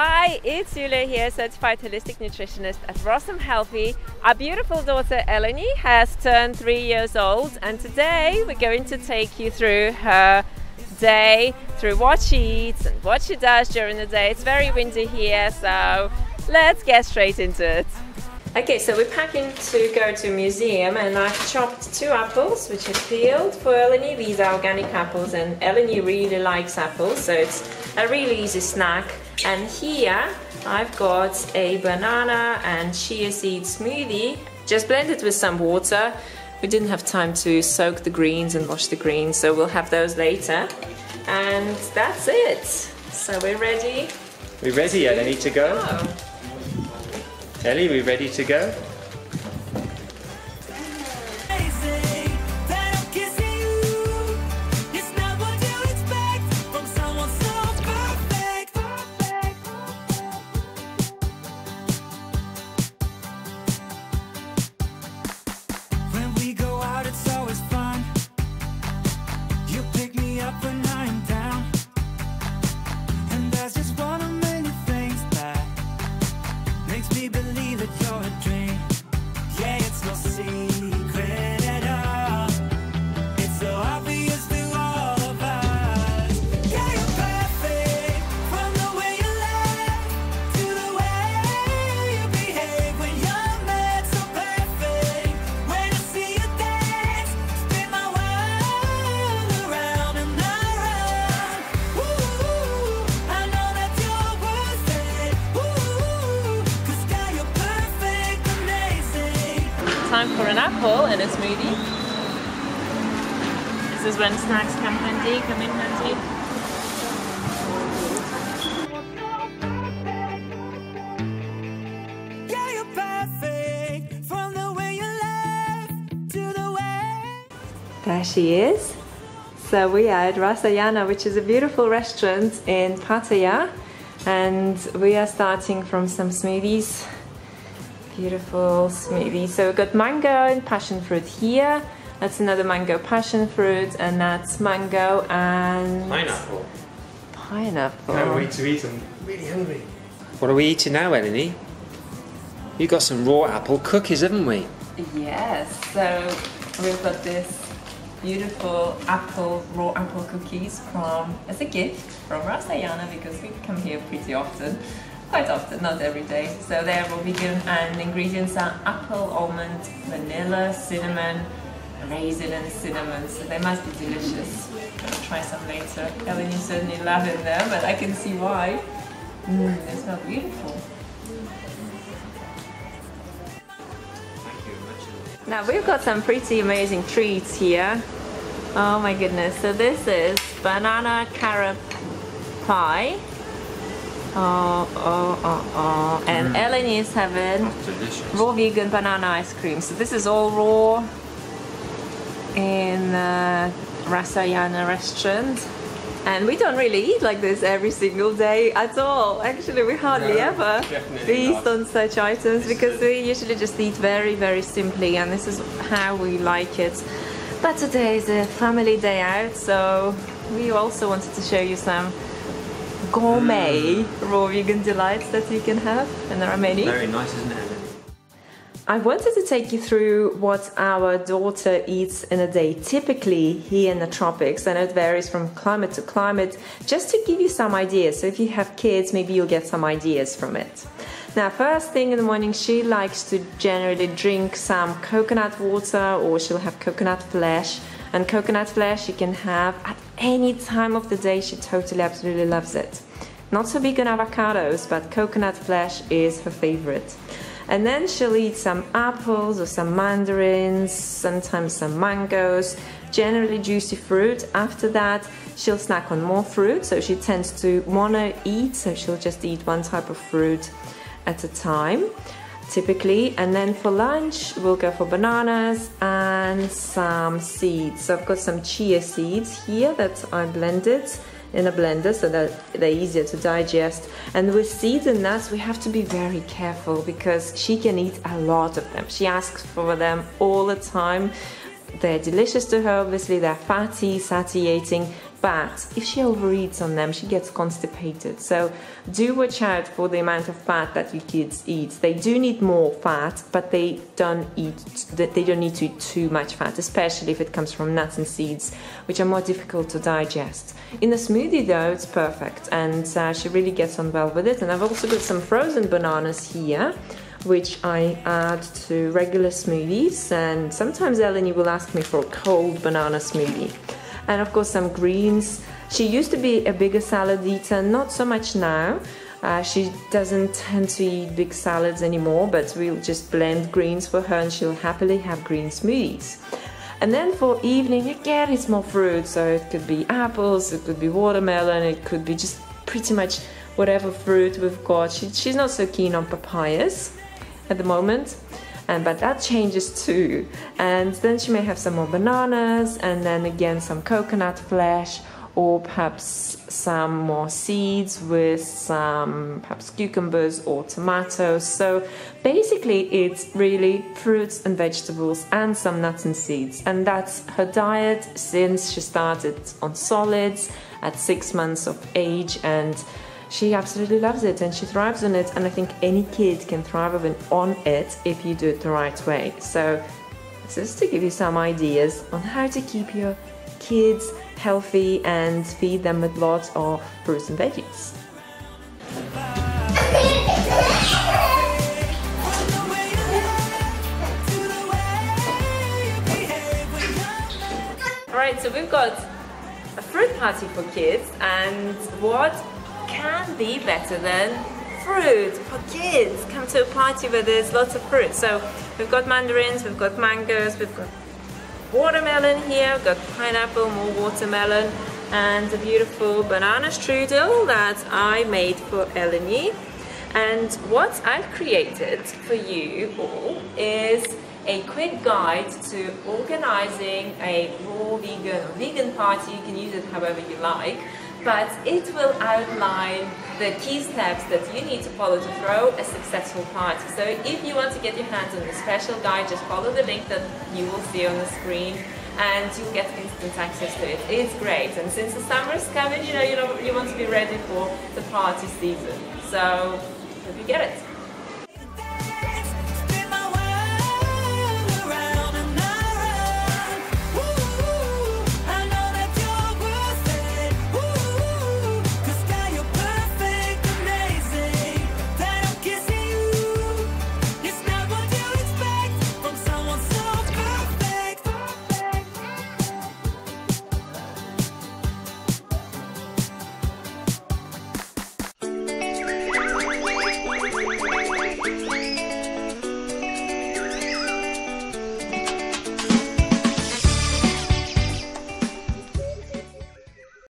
Hi, it's Yulia here, certified holistic nutritionist at Rawsome Healthy. Our beautiful daughter Eleni has turned three years old, and today we're going to take you through her day, through what she eats and what she does during the day. It's very windy here, so let's get straight into it. Okay, so we're packing to go to a museum and I've chopped two apples which are peeled for Eleni. These are organic apples and Eleni really likes apples, so it's a really easy snack. And here I've got a banana and chia seed smoothie, just blended with some water. We didn't have time to soak the greens and wash the greens, so we'll have those later. And that's it. So we're ready. We're ready, Eleni, to go? Oh. Ellie, we ready to go? Time for an apple and a smoothie. This is when snacks come handy, come in handy. Yeah, you're perfect from the way you laugh to the way. There she is. So we are at Rasayana, which is a beautiful restaurant in Pattaya, and we are starting from some smoothies. Beautiful smoothies. So we've got mango and passion fruit here. That's another mango passion fruit, and that's mango and Pineapple. pineapple. Can't wait to eat. I'm really hungry. What are we eating now, Eleni? You got some raw apple cookies, haven't we? Yes, so we've got this beautiful apple, raw apple cookies from, as a gift from Rasayana because we come here pretty often, quite often, not every day. So they're raw vegan and ingredients are apple, almond, vanilla, cinnamon, raisin and cinnamon, so they must be delicious. Gonna try some later. Ellen, you certainly loving them, but I can see why. Mm, they smell beautiful. Now we've got some pretty amazing treats here. Oh my goodness. So this is banana carrot pie. Oh, oh, oh, oh. And Ellen is having raw vegan banana ice cream. So this is all raw in uh, Rasayana restaurant. And we don't really eat like this every single day at all. Actually, we hardly No, ever feast not. on such items because we usually just eat very, very simply, and this is how we like it. But today is a family day out, so we also wanted to show you some gourmet raw vegan delights that you can have, and there are many. Very nice, isn't it, I wanted to take you through what our daughter eats in a day, typically here in the tropics, and it varies from climate to climate, just to give you some ideas. So if you have kids, maybe you'll get some ideas from it. Now, first thing in the morning, she likes to generally drink some coconut water or she'll have coconut flesh. And coconut flesh you can have at any time of the day. She totally, absolutely loves it. Not so big on avocados, but coconut flesh is her favorite. And then she'll eat some apples or some mandarins, sometimes some mangoes, generally juicy fruit. After that, she'll snack on more fruit, so she tends to to eat, so she'll just eat one type of fruit at a time typically and then for lunch we'll go for bananas and some seeds so i've got some chia seeds here that i blended in a blender so that they're easier to digest. And with seeds and nuts we have to be very careful because she can eat a lot of them. She asks for them all the time. They're delicious to her obviously. They're fatty satiating but if she overeats on them, she gets constipated. So do watch out for the amount of fat that your kids eat. They do need more fat, but they don't eat. They don't need to eat too much fat, especially if it comes from nuts and seeds, which are more difficult to digest. In a smoothie, though, it's perfect, and uh, she really gets on well with it. And I've also got some frozen bananas here which I add to regular smoothies. And sometimes Eleni will ask me for a cold banana smoothie and of course some greens. She used to be a bigger salad eater, not so much now. Uh, she doesn't tend to eat big salads anymore, but we'll just blend greens for her and she'll happily have green smoothies. And then for evening, again, it's more fruit. So it could be apples, it could be watermelon, it could be just pretty much whatever fruit we've got. She, she's not so keen on papayas at the moment and but that changes too and then she may have some more bananas and then again some coconut flesh or perhaps some more seeds with some perhaps cucumbers or tomatoes. So basically, it's really fruits and vegetables and some nuts and seeds. And that's her diet since she started on solids at six months of age. And she absolutely loves it and she thrives on it. And I think any kid can thrive on it if you do it the right way. So, just to give you some ideas on how to keep your kids healthy and feed them with lots of fruits and veggies. Alright, so we've got a fruit party for kids and what can be better than fruit for kids. Come to a party where there's lots of fruit. So we've got mandarins, we've got mangoes, we've got watermelon here, we've got pineapple, more watermelon, and a beautiful banana strudel that I made for Eleni. And what I've created for you all is a quick guide to organizing a raw vegan or vegan party. You can use it however you like but it will outline the key steps that you need to follow to throw a successful party. So if you want to get your hands on the special guide, just follow the link that you will see on the screen and you'll get instant access to it. It's great. And since the summer is coming, you know, you know, you want to be ready for the party season. So hope you get it.